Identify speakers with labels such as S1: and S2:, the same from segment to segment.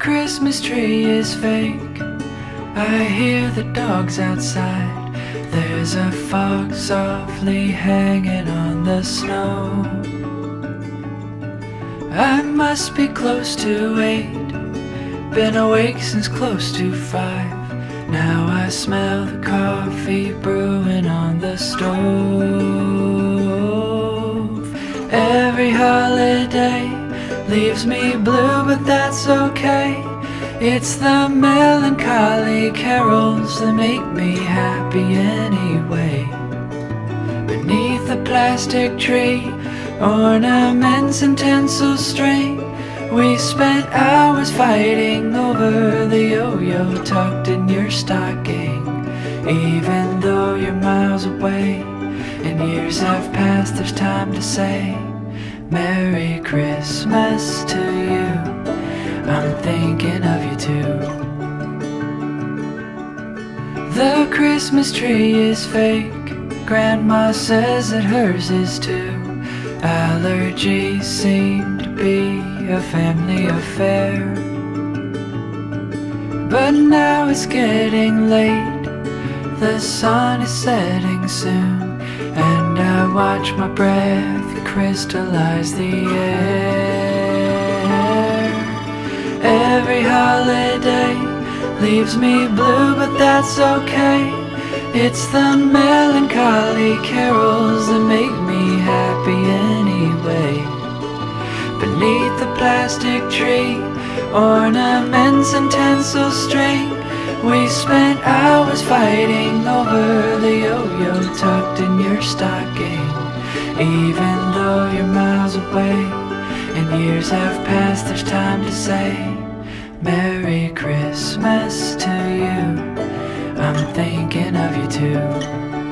S1: Christmas tree is fake. I hear the dogs outside. There's a fog softly hanging on the snow. I must be close to eight. Been awake since close to five. Now I smell the coffee brewing on the stove. Every holiday leaves me blue, but that's okay. It's the melancholy carols that make me happy anyway. Beneath the plastic tree, ornaments and tinsel string. We spent hours fighting over the yo-yo tucked in your stocking Even though you're miles away and years have passed There's time to say Merry Christmas to you. I'm thinking of you too. The Christmas tree is fake. Grandma says that hers is too. Allergies seem to be a family affair. But now it's getting late, the sun is setting soon, and I watch my breath crystallize the air. Every holiday leaves me blue, but that's okay. It's the melancholy carols that make me happy anyway. Beneath the plastic tree, ornaments and tinsel string, we spent hours fighting over the yo-yo tucked in your stocking. Even though you're miles away and years have passed, there's time to say Merry Christmas to you. I'm thinking of you too.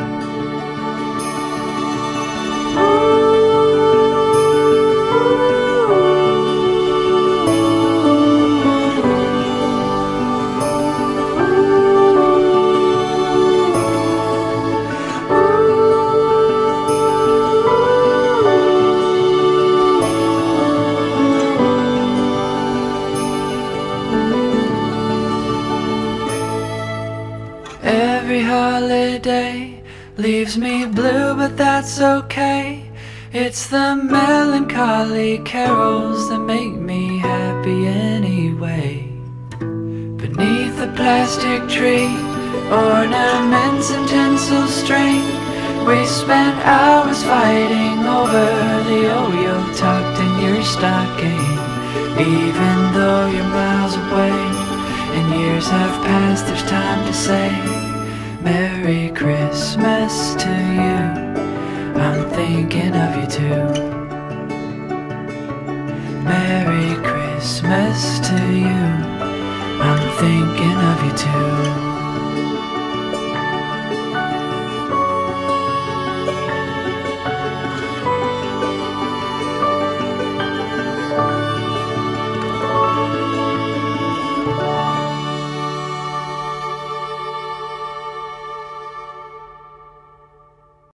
S1: Every holiday leaves me blue, but that's okay. It's the melancholy carols that make me happy anyway. Beneath the plastic tree, ornaments and tinsel string, we spent hours fighting over the yo-yo tucked in your stocking. Even though you're miles away and years have passed, there's time to say Merry Christmas to you. I'm thinking of you too. Merry Christmas to you. I'm thinking of you too.